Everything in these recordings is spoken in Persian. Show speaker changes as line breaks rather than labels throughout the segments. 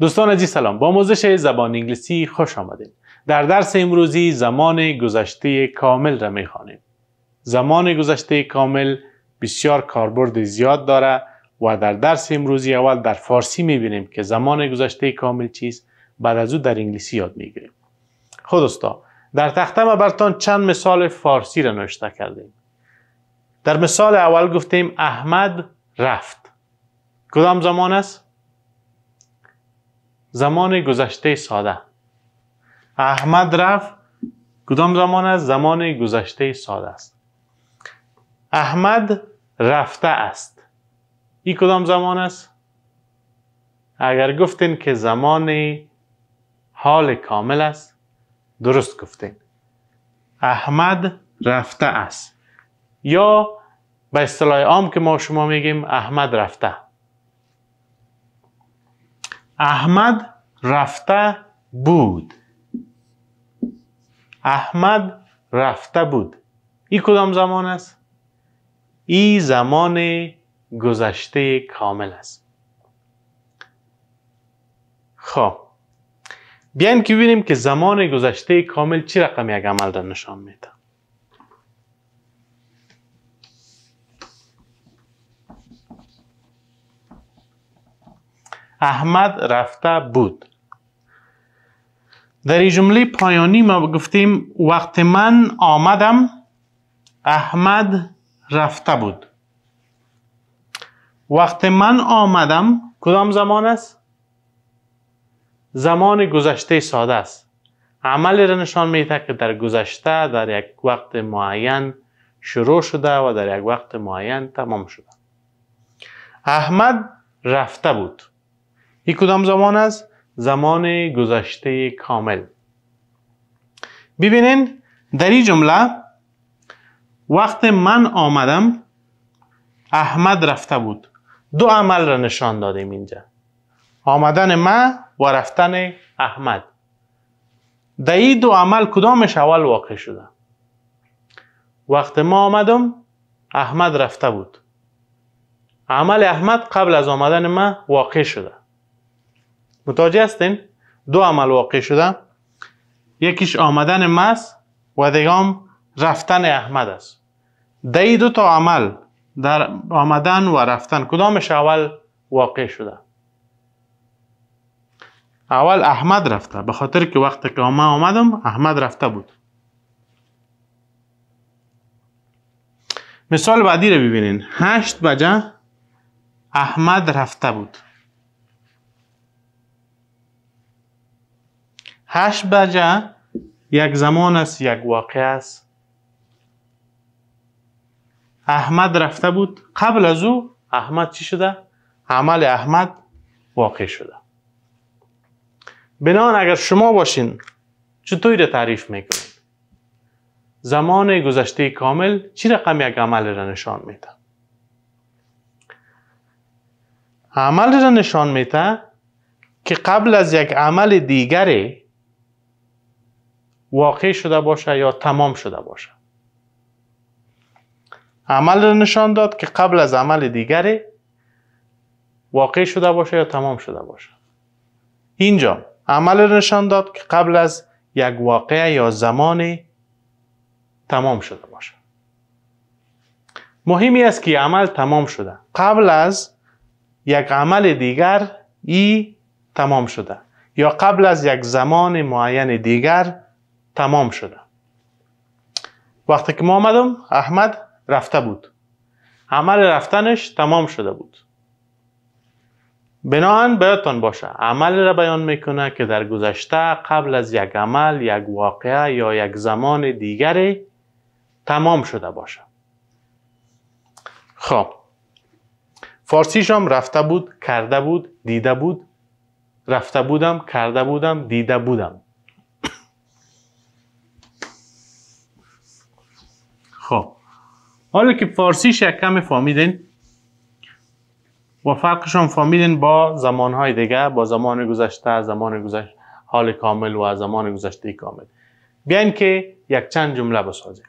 دوستان عزیز سلام. با موزش زبان انگلیسی خوش آمدید در درس امروزی زمان گذشته کامل را می‌خوانیم. زمان گذشته کامل بسیار کاربرد زیاد داره و در درس امروزی اول در فارسی می‌بینیم که زمان گذشته کامل چیست بعد از او در انگلیسی یاد می‌گیریم. خود استا در تخته ما برتان چند مثال فارسی را نوشته کردیم. در مثال اول گفتیم احمد رفت. کدام زمان است؟ زمان گذشته ساده. احمد رفت. کدام زمان است؟ زمان گذشته ساده است. احمد رفته است. این کدام زمان است؟ اگر گفتین که زمان حال کامل است درست گفتین. احمد رفته است. یا به اصطلاح عام که ما شما میگیم احمد رفته. احمد رفته بود. احمد رفته بود. این کدام زمان است؟ این زمان گذشته کامل است. خب بیاین که ببینیم که زمان گذشته کامل چی رقم یک عمل را نشان میده. احمد رفته بود. در این جمله پایانی ما گفتیم وقت من آمدم احمد رفته بود. وقت من آمدم کدام زمان است؟ زمان گذشته ساده است. عملی را نشان میده که در گذشته در یک وقت معین شروع شده و در یک وقت معین تمام شده. احمد رفته بود. این کدام زمان است؟ زمان گذشته کامل. ببینین در این جمله وقت من آمدم احمد رفته بود. دو عمل را نشان دادیم اینجا. آمدن ما و رفتن احمد. در این دو عمل کدامش اول واقع شده؟ وقت ما آمدم احمد رفته بود. عمل احمد قبل از آمدن ما واقع شده. متوجه هستین؟ دو عمل واقع شده. یکیش آمدن مس و دیگام رفتن احمد است. در دو تا عمل در آمدن و رفتن کدامش اول واقع شده؟ اول احمد رفته. به خاطر که وقتی که ما آمدم احمد رفته بود. مثال بعدی رو ببینین. هشت بجه احمد رفته بود. هشت بجه یک زمان است یک واقع است. احمد رفته بود. قبل از او احمد چی شده؟ عمل احمد واقع شده. بنان اگر شما باشین چطوری را تعریف می‌کنید؟ زمان گذشته کامل چی رقم یک عمل را نشان میده؟ عمل را نشان میده که قبل از یک عمل دیگری واقع شده باشه یا تمام شده باشه. عمل را نشان داد که قبل از عمل دیگری واقع شده باشه یا تمام شده باشه. اینجا عمل را نشان داد که قبل از یک واقع یا زمان تمام شده باشه. مهمی است که عمل تمام شده. قبل از یک عمل دیگر ای تمام شده. یا قبل از یک زمان معین دیگر تمام شده. وقتی که ما آمدم احمد رفته بود. عمل رفتنش تمام شده بود. بناهن بایدتان باشه. عمل را بیان می‌کنه که در گذشته قبل از یک عمل یک واقعه یا یک زمان دیگری تمام شده باشه. خب. فارسیش هم رفته بود کرده بود دیده بود. رفته بودم کرده بودم دیده بودم. خب. حالا که فارسیش یک کم فهمیدین و فرقش هم فهمیدین با زمانهای دیگه با زمان گذشته زمان گذشته حال کامل و زمان گذشته کامل. بیاین که یک چند جمله بسازیم.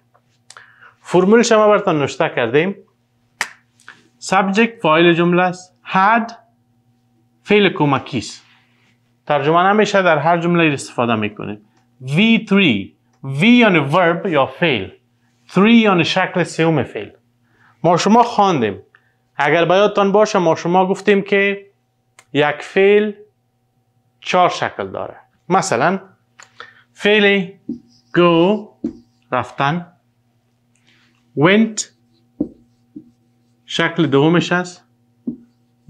فرمولش ما براتون نوشته کردیم. سابجکت فایل جمله است. Had فعل کمکی ترجمه نمیشه در هر جمله استفاده می‌کنیم V3 V یعنی verb یا فعل. 3 یعنی شکل سوم فعل ما شما خواندیم. اگر بیادتان باشه ما شما گفتیم که یک فعل چهار شکل داره. مثلا فعل go رفتن. Went شکل دومش است.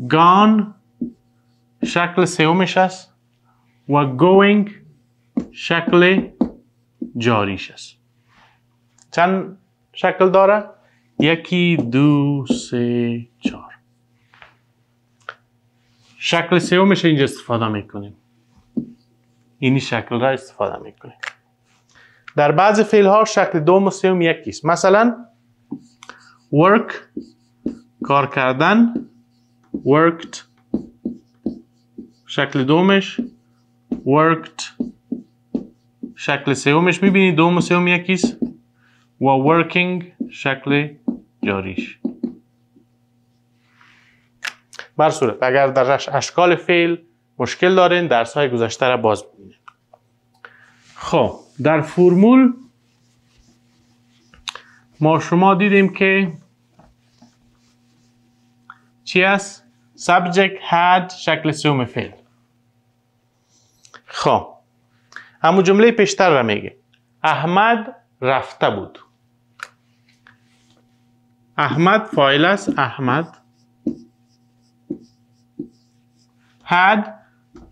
Gone شکل سومش است. و going شکل جاریش است. چند شکل داره؟ یکی دو سه چهار. شکل سومش اینجا استفاده می‌کنیم. اینی شکل را استفاده می‌کنیم. در بعض فعل ها شکل دوم و سوم یکی است مثلا work کار کردن. worked شکل دومش. worked شکل سومش. می‌بینید دوم و سوم یکیست؟ و working شکل جاریش. بر صورت اگر در اشکال فعل مشکل دارین درس های گذشته را باز ببینید. خب در فرمول ما شما دیدیم که چی است؟ subject had شکل سوم فعل. خب همون جمله پیشتر را میگه. احمد رفته بود. احمد فایل است. احمد. had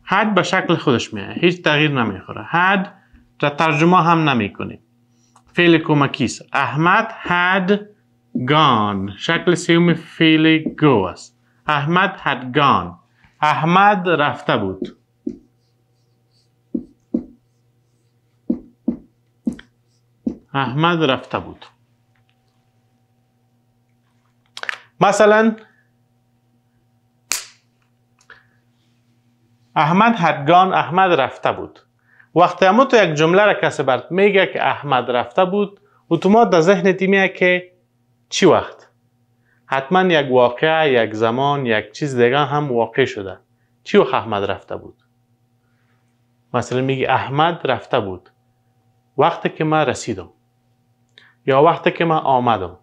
had به شکل خودش میه هیچ تغییر نمی‌خوره. had را ترجمه هم نمی‌کنه. فعل کمکی است. احمد had gone. شکل سوم فعل go است. احمد had gone. احمد رفته بود. احمد رفته بود. مثلا احمد هدگان احمد رفته بود. وقتی همو تو یک جمله را کسی برد میگه که احمد رفته بود اتومات در ذهن میاد که چی وقت؟ حتما یک واقعه یک زمان یک چیز دیگه هم واقع شده. چی وقت احمد رفته بود؟ مثلا میگه احمد رفته بود. وقتی که من رسیدم. یا وقتی که من آمدم.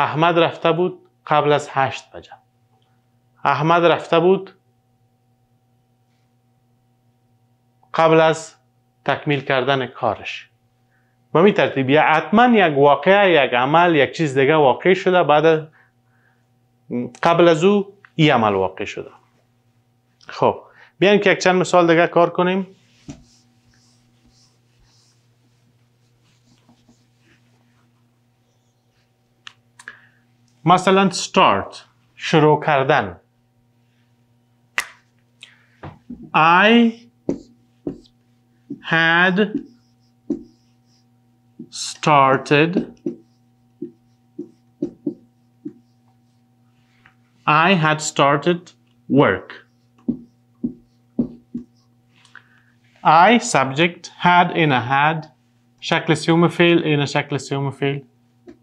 احمد رفته بود قبل از هشت بجه. احمد رفته بود قبل از تکمیل کردن کارش. و می ترتیب یا حتما یک واقعه یک عمل یک چیز دیگه واقع شده. بعد قبل از او ای عمل واقع شده. خب بیاین که یک چند مثال دیگه کار کنیم. مثلا start شروع کردن I had started I had started work. I subject had in a had شکل سیوم فعل این شکل سیوم فعل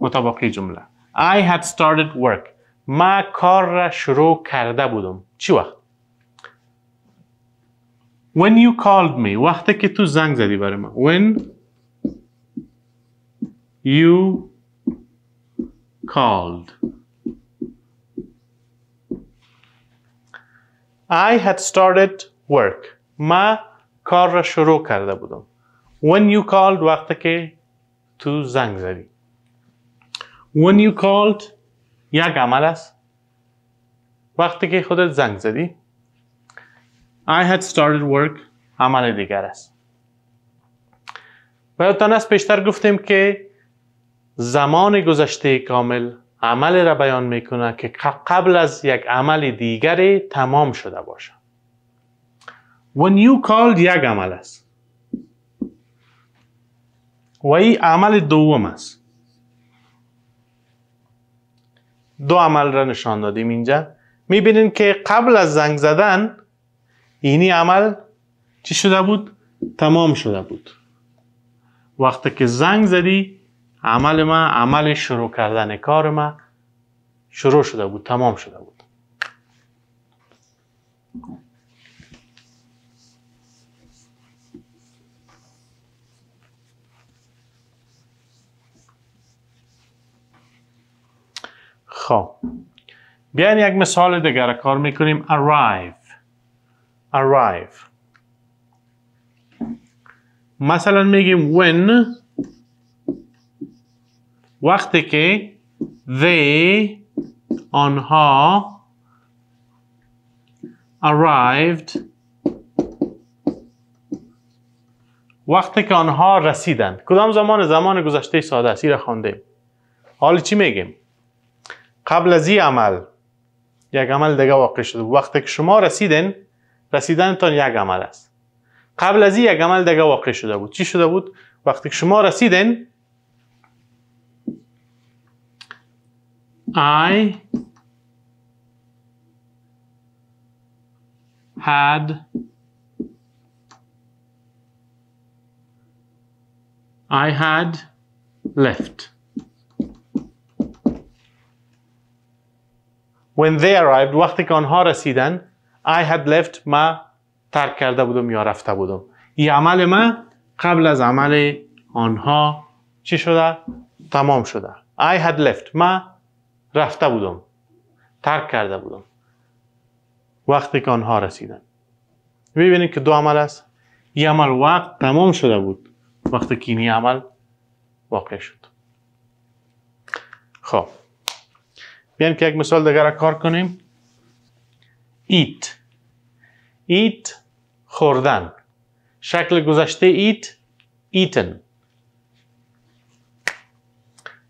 مطابقی جمله I had started work. ما کار را شروع کرده بودم چی وقت؟ When you called me وقتی که تو زنگ زدی برای من When you called I had started work. ما کار را شروع کرده بودم When you called وقتی که تو زنگ زدی When you called یک عمل است. وقتی که خودت زنگ زدی. I had started work. عمل دیگر است. یادتان است پیشتر گفتیم که زمان گذشته کامل عمل را بیان می‌کنه که قبل از یک عمل دیگری تمام شده باشه When you called یک عمل است. و این عمل دوم است. دو عمل را نشان دادیم اینجا. می‌بینین که قبل از زنگ زدن اینی عمل چی شده بود؟ تمام شده بود. وقتی که زنگ زدی عمل ما عمل شروع کردن کار ما شروع شده بود تمام شده بود. خب. بیاین یک مثال دیگر کار می‌کنیم. Arrive. Arrive. مثلا میگیم when. وقتی که they آنها arrived. وقتی که آنها رسیدند کدام زمان؟ زمان گذشته ساده است. را خواندیم حال چی میگیم؟ قبل از این عمل یک عمل دیگه واقع شده. وقتی که شما رسیدن رسیدنتان یک عمل است. قبل از این یک عمل دیگه واقع شده بود. چی شده بود؟ وقتی که شما رسیدن I had I had left. When they arrived وقتی که آنها رسیدن I had left ما ترک کرده بودم یا رفته بودم. این عمل ما قبل از عمل آنها چی شده؟ تمام شده. I had left. ما رفته بودم. ترک کرده بودم. وقتی که آنها رسیدن. ببینید که دو عمل است. این عمل وقت تمام شده بود. وقتی که این عمل واقع شد. خب. بیایم که یک مثال دیگر کار کنیم. eat eat خوردن. شکل گذشته eat eaten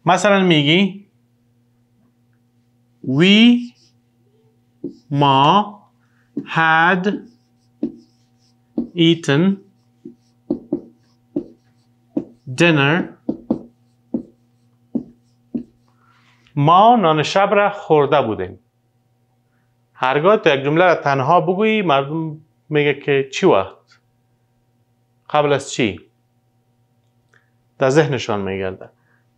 مثلا میگی we ما had eaten dinner ما نان شب را خورده بودیم. هرگاه تو یک جمله را تنها بگویی مردم میگه که چی وقت؟ قبل از چی؟ در ذهنشان میگرده.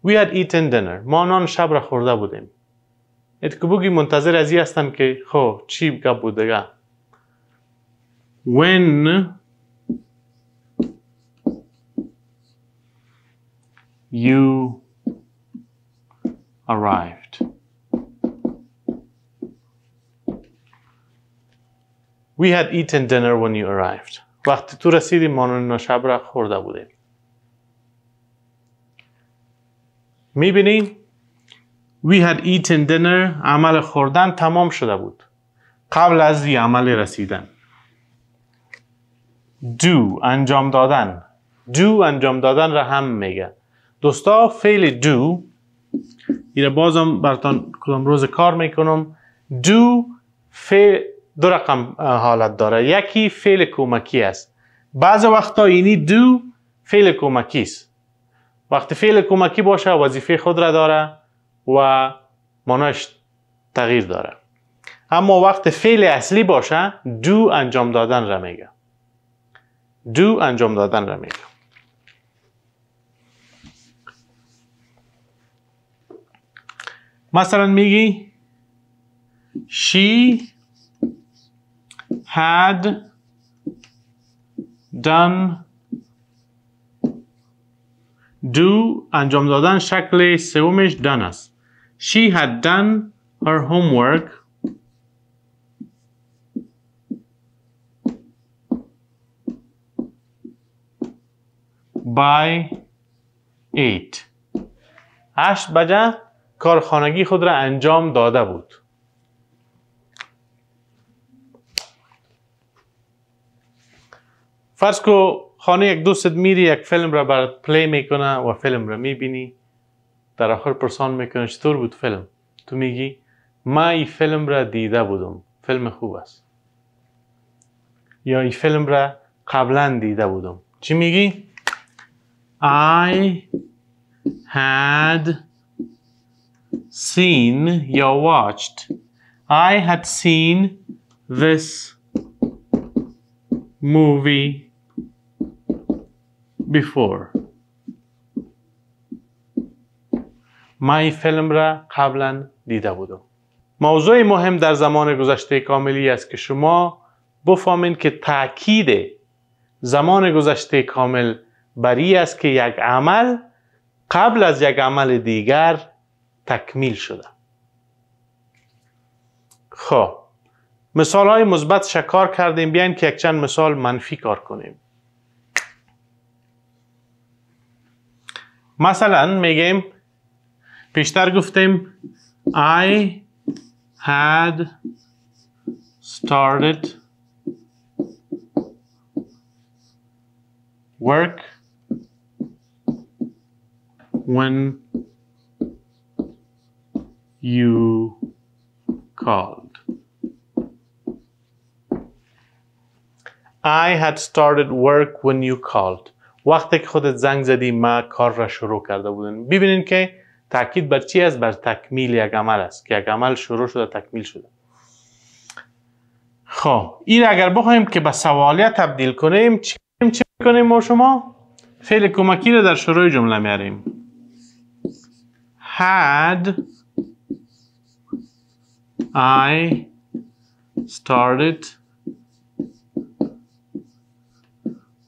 We had eaten dinner. ما نان شب را خورده بودیم. ات که بگی منتظر از هستن که خب چی گپ بود When you arrived. We had eaten dinner when you arrived. وقتی تو رسیدی ما شب را خورده بودیم. می‌بینی؟ We had eaten dinner عمل خوردن تمام شده بود. قبل از عمل رسیدن. Do انجام دادن. Do انجام دادن را هم میگه. دوستا فعل do ایره بازم براتان کدام روز کار می‌کنم. do فعل دو رقم حالت داره. یکی فعل کمکی است. بعض وقتا اینی do فعل کمکی است. وقتی فعل کمکی باشه وظیفه خود را داره و ماناش تغییر داره. اما وقت فعل اصلی باشه do انجام دادن را میگه. do انجام دادن را میگه. مثلا میگی she had done do انجام دادن شکل سومش done است she had done her homework by 8 هشت بجه کارخانگی خود را انجام داده بود. فرض کو خانه یک دوستت میری یک فیلم را برات پلی می‌کنه و فیلم را می‌بینی. در آخر پرسان می‌کنه چطور بود فیلم؟ تو میگی ما این فیلم را دیده بودم. فیلم خوب است. یا این فیلم را قبلا دیده بودم. چی میگی؟ I had seen یا watched. I had seen this movie before. ما این فیلم را قبلا دیده بودم. موضوع مهم در زمان گذشته کاملی است که شما بفهمید که تاکید زمان گذشته کامل بری است که یک عمل قبل از یک عمل دیگر تکمیل شده. خب مثال های مثبت شکار کردیم. بیاین که یک چند مثال منفی کار کنیم. مثلا میگیم پیشتر گفتیم I had started work when you called. I had started work when you called. وقتی که خودت زنگ زدی ما کار را شروع کرده بودن. ببینید که تاکید بر چی است؟ بر تکمیل یک عمل است که یک عمل شروع شده تکمیل شده. خب این اگر بخوایم که به سوالیه تبدیل کنیم چی چی کنیم ما شما؟ فعل کمکی رو در شروع جمله میاریم. Had I started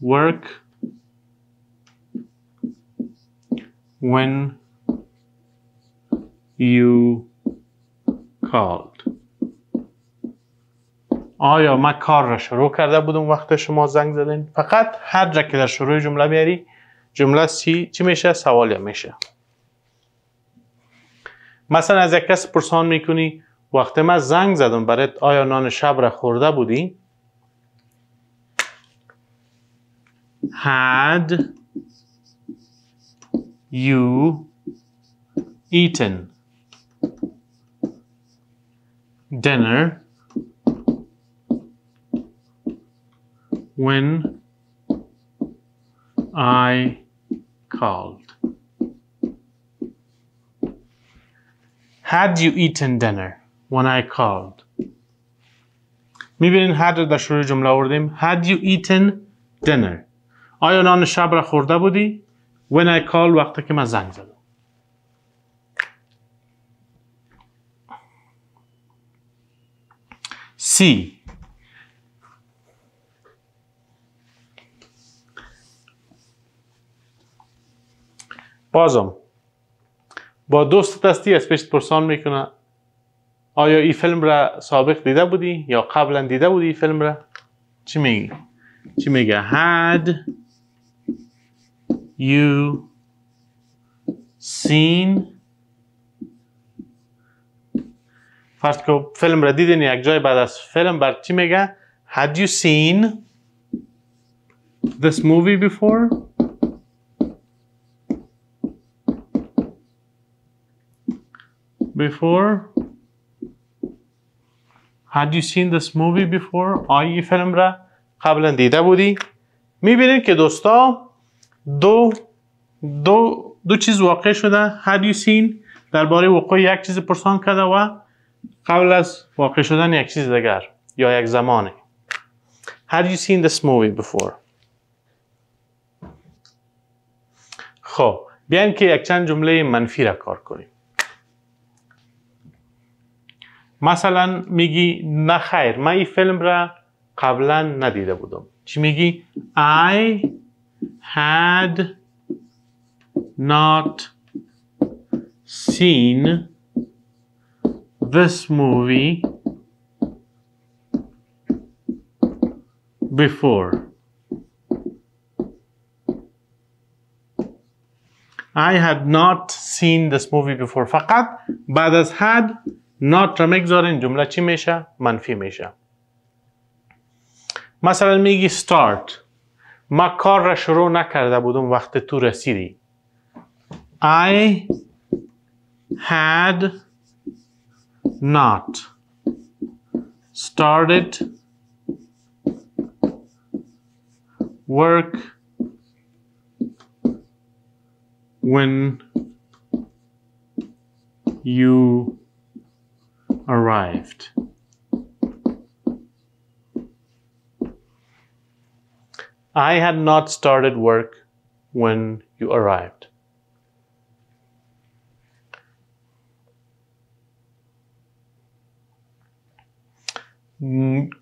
work when you called. آیا من کار را شروع کرده بودم؟ وقت شما زنگ زدین. فقط هر جا که در شروع جمله بیاری جمله چی چی میشه؟ سوالیه میشه؟ مثلا از یک کس پرسان می‌کنی وقت من زنگ زدم برات آیا نان شب را خورده بودی had you eaten dinner when I called. Had you eaten dinner when I called? می‌بینین had رو در شروع جمله آوردیم. Had you eaten dinner? آیا نان شب را خورده بودی؟ When I called وقتی که من زنگ زدم. C. بازم. با دوست دستی از پیش پرسان می‌کنه. آیا این فیلم را سابق دیده بودی یا قبلا دیده بودی این فیلم را؟ چی میگی؟ چی میگه؟ Had you seen فرض که فیلم را دیدین یک جای بعد از فیلم بر چی میگه؟ Had you seen this movie before? Before? Had you seen this movie before? آیا این فیلم را قبلا دیده بودی؟ می‌بینید که دوستا دو دو دو چیز واقع شده Had you seen درباره وقوع یک چیز پرسان کرده و قبل از واقع شدن یک چیز دیگر یا یک زمانه. Had you seen this movie before? خب بیاین که یک چند جمله منفی را کار کنیم. مثلا میگی نه خیر من این فیلم را قبلا ندیده بودم چی میگی I had not seen this movie before I had not seen this movie before فقط بعد از had not می‌گذارین جمله چی میشه؟ منفی میشه مثلا میگی start ما کار را شروع نکرده بودم وقت تو رسیدی I had not started work when you arrived. I had not started work when you arrived.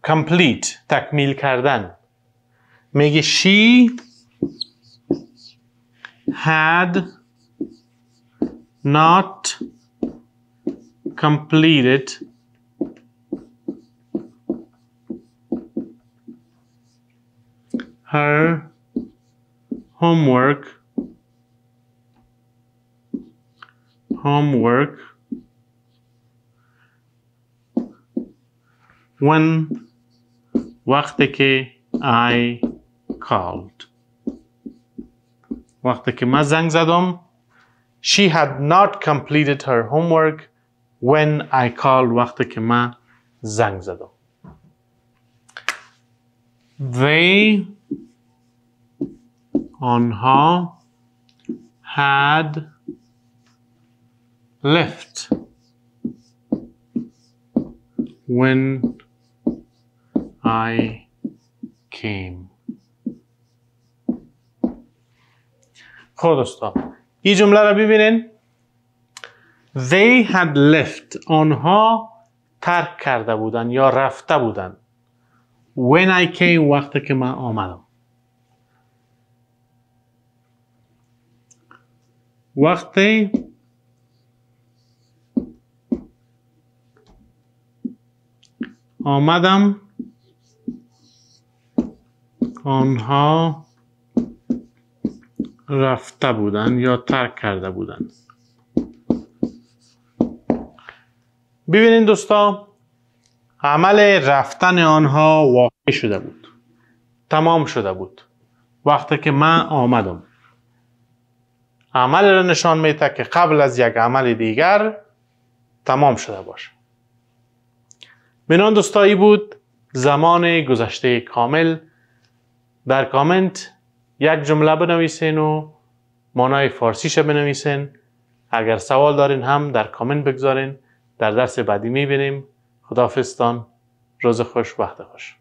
complete تکمیل کردن میگه she had not Completed. Her homework. Homework. When وقتی که I called. وقتی که من زنگ زدم she had not completed her homework. When I called وقتی که من زنگ زدم. They آنها had left. When I came. خب دوستان این جمله رو ببینین. They had left. آنها ترک کرده بودن یا رفته بودن When I came وقتی که من آمدم وقتی آمدم آنها رفته بودن یا ترک کرده بودن ببینید دوستا عمل رفتن آنها واقع شده بود. تمام شده بود. وقتی که من آمدم. عمل را نشان میده که قبل از یک عمل دیگر تمام شده باشه منان دوستایی بود زمان گذشته کامل. در کامنت یک جمله بنویسین و مانای فارسیش بنویسین. اگر سوال دارین هم در کامنت بگذارین. در درس بعدی می‌بینیم. خداحافظتان. روز خوش وقت خوش